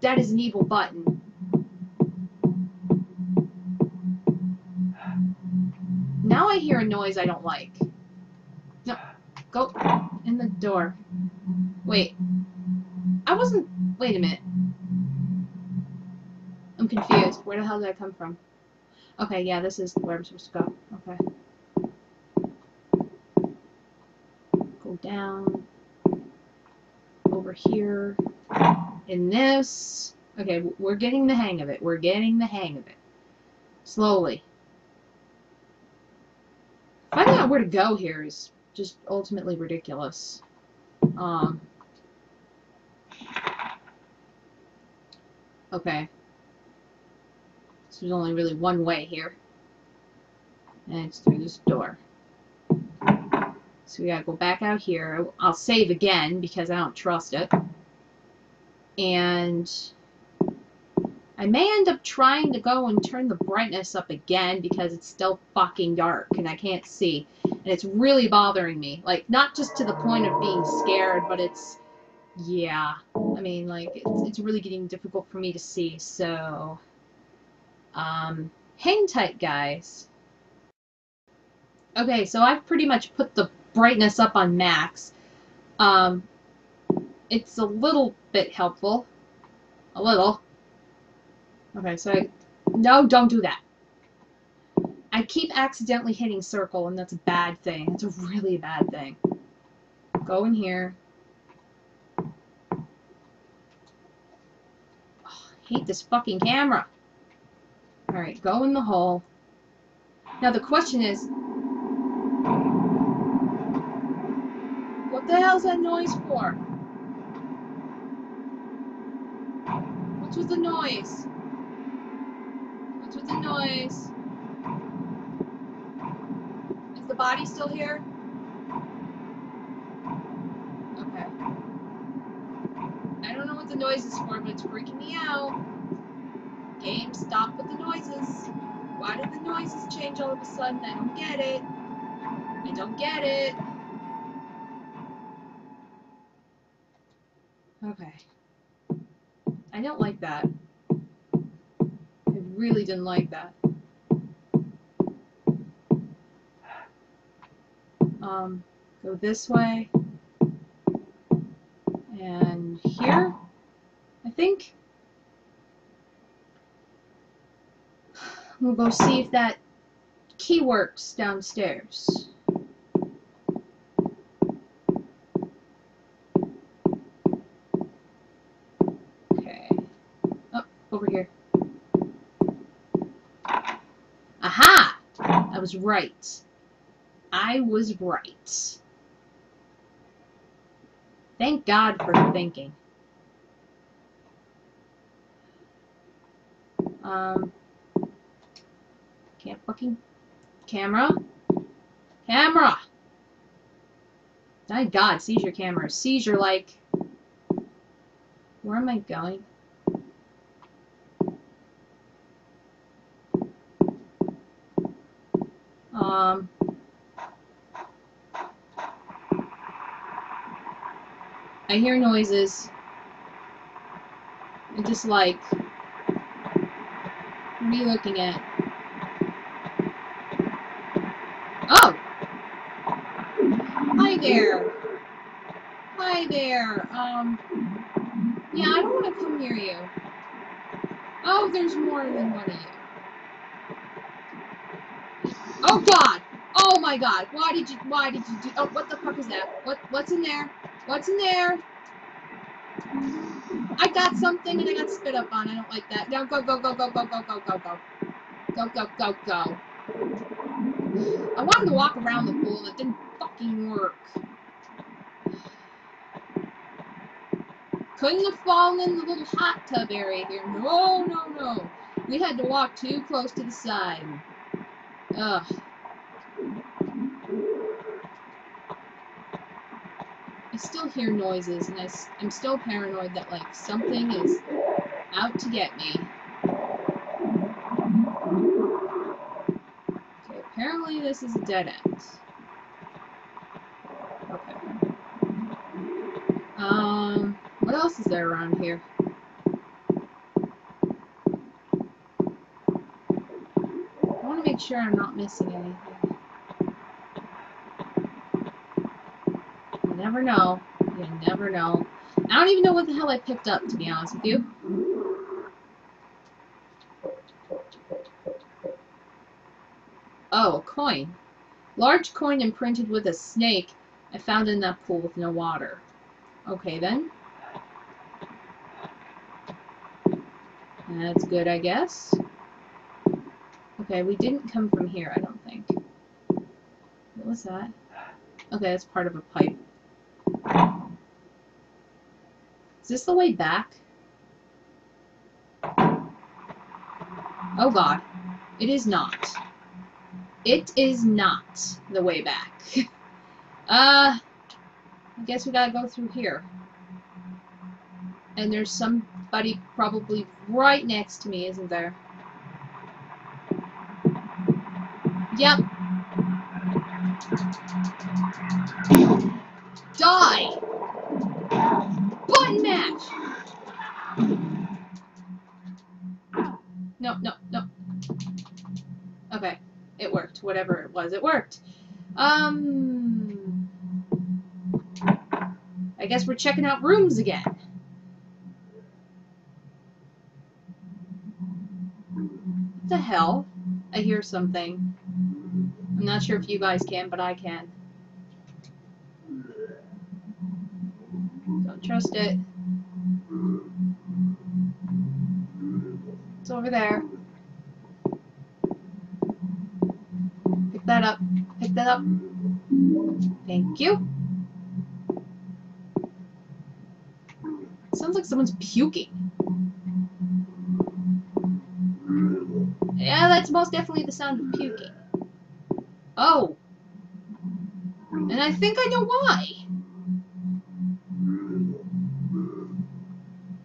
that is an evil button. Now I hear a noise I don't like. No, go in the door. Wait. I wasn't. Wait a minute. I'm confused. Where the hell did I come from? Okay, yeah, this is where I'm supposed to go. Okay. Go down. Over here. In this. Okay, we're getting the hang of it. We're getting the hang of it. Slowly. Finding out where to go here is just ultimately ridiculous. Um. Okay. So there's only really one way here. And it's through this door. So we gotta go back out here. I'll save again because I don't trust it. And I may end up trying to go and turn the brightness up again because it's still fucking dark and I can't see. And it's really bothering me. Like, not just to the point of being scared, but it's, yeah. I mean, like, it's, it's really getting difficult for me to see, so. Um, hang tight, guys. Okay, so I've pretty much put the brightness up on max. Um, it's a little bit helpful. A little. Okay, so I, no, don't do that. I keep accidentally hitting circle, and that's a bad thing. It's a really bad thing. Go in here. Oh, I hate this fucking camera. Alright, go in the hole. Now the question is, what the hell's that noise for? What's with the noise? What's with the noise? Is the body still here? Okay. I don't know what the noise is for, but it's freaking me out. Game, stop with the noises. Why did the noises change all of a sudden? I don't get it. I don't get it. Okay. I don't like that. I really didn't like that. Um, go this way. And here, I think. We'll go see if that key works downstairs. Okay. Oh, over here. Aha! I was right. I was right. Thank God for thinking. Um, can't fucking camera. Camera. My God, seizure camera. Seizure like. Where am I going? Um. I hear noises. I just like. You looking at? Oh! Hi there. Hi there. Um. Yeah, I don't want to come near you. Oh, there's more than one of you. Oh God! Oh my God! Why did you? Why did you do? Oh, what the fuck is that? What? What's in there? What's in there? I got something and I got spit up on. I don't like that. Now go, go, go, go, go, go, go, go, go. Go, go, go, go. I wanted to walk around the pool. It didn't fucking work. Couldn't have fallen in the little hot tub area here. No, no, no. We had to walk too close to the side. Ugh. I still hear noises, and I, I'm still paranoid that, like, something is out to get me. Okay, apparently this is a dead end. Okay. Um, what else is there around here? I want to make sure I'm not missing anything. Never know. You never know. I don't even know what the hell I picked up, to be honest with you. Oh, a coin. Large coin imprinted with a snake I found in that pool with no water. Okay then. That's good, I guess. Okay, we didn't come from here, I don't think. What was that? Okay, that's part of a pipe. Is this the way back? Oh god. It is not. It is not the way back. uh, I guess we gotta go through here. And there's somebody probably right next to me, isn't there? Yep. Die! Whatever it was, it worked. Um... I guess we're checking out rooms again. What the hell? I hear something. I'm not sure if you guys can, but I can. Don't trust it. It's over there. That up. Pick that up. Thank you. Sounds like someone's puking. Yeah, that's most definitely the sound of puking. Oh. And I think I know why.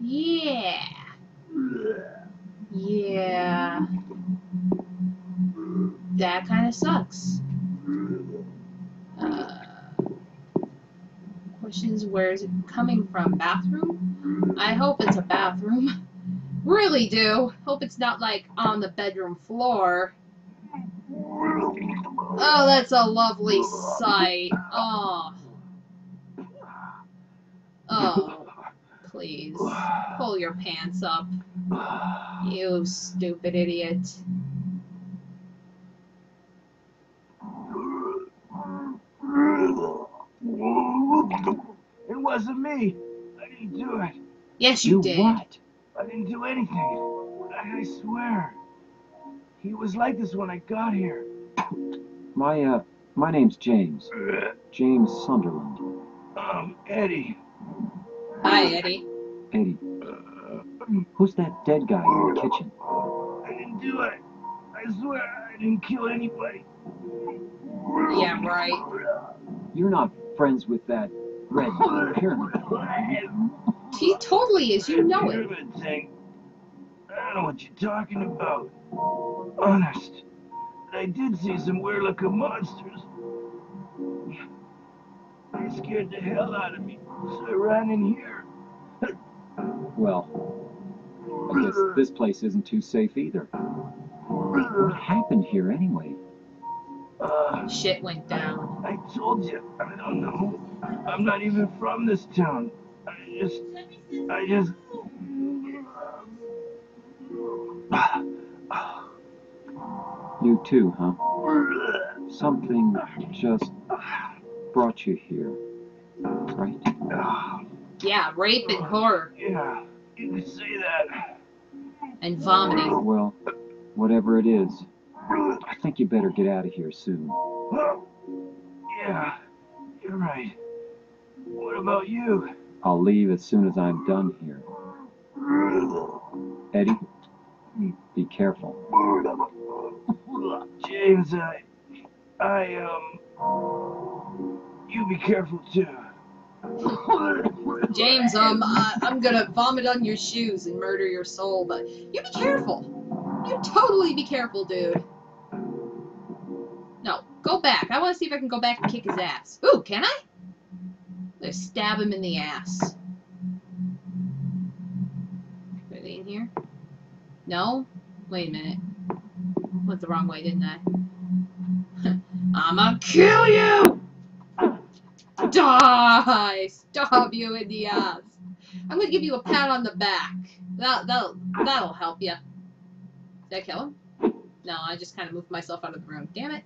Yeah. Yeah. That kind of sucks. Uh, questions, where is it coming from? Bathroom? I hope it's a bathroom. really do. Hope it's not like on the bedroom floor. Oh, that's a lovely sight. Oh. Oh, please. Pull your pants up. You stupid idiot. It wasn't me. I didn't do it. Yes, you, did. what? I didn't do anything. I, I swear. He was like this when I got here. My, uh, my name's James. James Sunderland. Um, Eddie. Hi, Eddie. Eddie, Uh, who's that dead guy in the kitchen? I didn't do it. I swear I didn't kill anybody. Yeah, right. You're not friends with that red pyramid. He totally is. You know it. Pyramid thing. I don't know what you're talking about. Honest. I did see some weird looking monsters. They scared the hell out of me, so I ran in here. Well, I guess this place isn't too safe either. What happened here anyway? Uh, Shit went down. I told you, I don't know. I'm not even from this town. I just, I just. You too, huh? Something just brought you here, right? Yeah, rape and horror Yeah, you could say that. and vomiting. Well, whatever it is, I think you better get out of here soon. Yeah, you're right. What about you? I'll leave as soon as I'm done here. Eddie, be careful. James, I, I, um, you be careful too. James, um, I, I'm gonna vomit on your shoes and murder your soul, but you be careful. You totally be careful, dude. Go back. I want to see if I can go back and kick his ass. Ooh, can I? Let's stab him in the ass. Are they in here? No? Wait a minute. went the wrong way, didn't I? I'ma kill you! Die! Stab you in the ass. I'm gonna give you a pat on the back. That that'll that'll help you. Did I kill him? No, I just kind of moved myself out of the room. Damn it.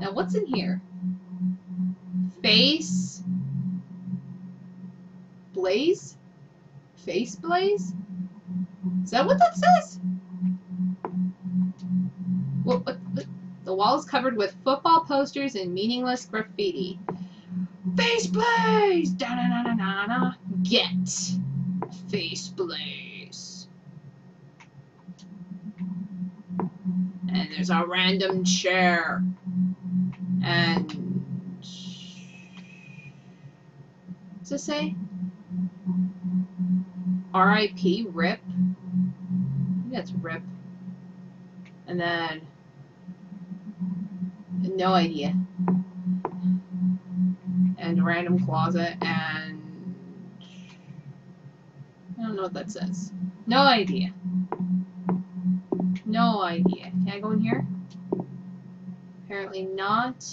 Now what's in here? Face. Blaze? Face blaze? Is that what that says? What, what, what? The wall is covered with football posters and meaningless graffiti. Face blaze! Da na na na na na. Get face blaze. And there's a random chair. And what's it say? R.I.P. Rip. I think that's Rip. And then no idea. And random closet and I don't know what that says. No idea. No idea. Can I go in here? Apparently not.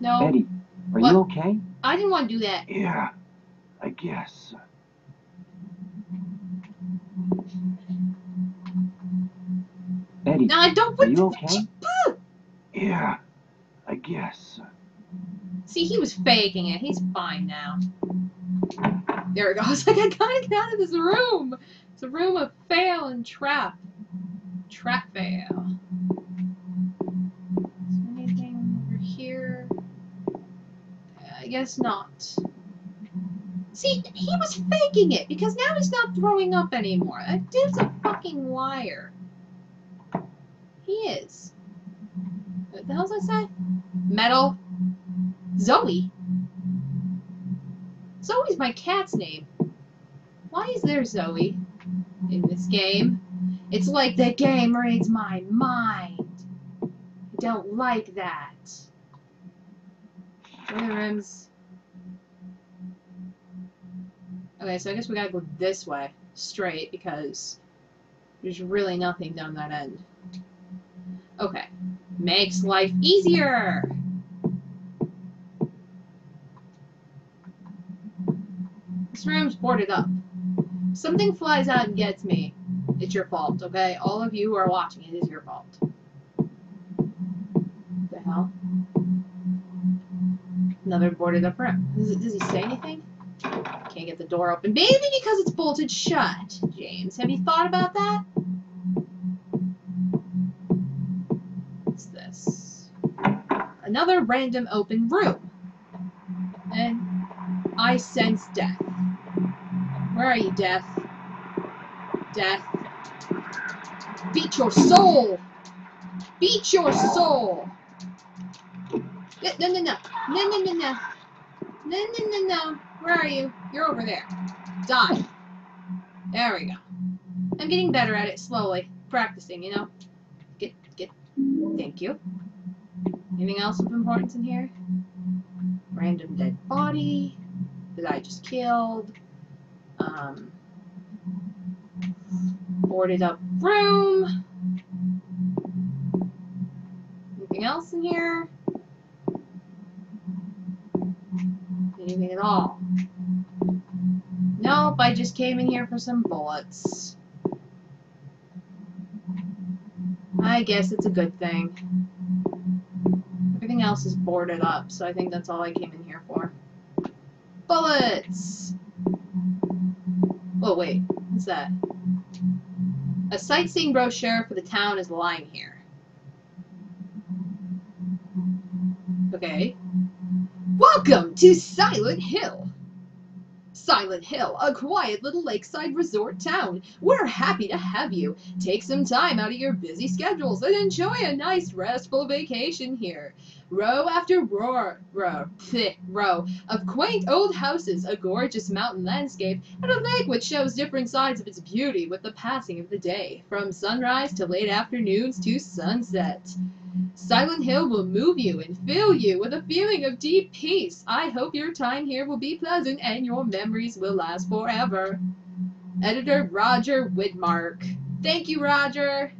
No. Eddie, are What? you okay? I didn't want to do that. Yeah, I guess. Eddie, No, I don't are you okay? Yeah, I guess. See, he was faking it. He's fine now. There it goes. Like, I gotta get out of this room. It's a room of fail and trap. Trap fail. Is anything over here? I guess not. See, he was faking it because now he's not throwing up anymore. That dude's a fucking liar. He is. What the hell's I say? Metal Zoe? Zoe's my cat's name. Why is there Zoe in this game? It's like the game reads my mind. I don't like that. The rims? Okay, so I guess we gotta go this way, straight, because there's really nothing down that end. Okay. Makes life easier! This room's boarded up. Something flies out and gets me, it's your fault, okay? All of you who are watching, it is your fault. the hell? Another boarded up room. Does, it, does he say anything? Can't get the door open. Maybe because it's bolted shut, James. Have you thought about that? What's this? Another random open room. And I sense death. Where are you, Death? Death. Beat your soul! Beat your soul! No, no, no, no. No, no, no, no. No, no, no. Where are you? You're over there. Die. There we go. I'm getting better at it slowly. Practicing, you know? Get, get. Thank you. Anything else of importance in here? Random dead body that I just killed. Um, boarded up room. Anything else in here? Anything at all? Nope, I just came in here for some bullets. I guess it's a good thing. Everything else is boarded up, so I think that's all I came in here for. Bullets! Oh, wait. What's that? A sightseeing brochure for the town is lying here. Okay. Welcome to Silent Hill! Silent Hill, a quiet little lakeside resort town. We're happy to have you. Take some time out of your busy schedules and enjoy a nice, restful vacation here. Row after row, row, pfft, row of quaint old houses, a gorgeous mountain landscape, and a lake which shows different sides of its beauty with the passing of the day, from sunrise to late afternoons to sunset. Silent Hill will move you and fill you with a feeling of deep peace. I hope your time here will be pleasant and your memories will last forever. Editor Roger Widmark. Thank you, Roger.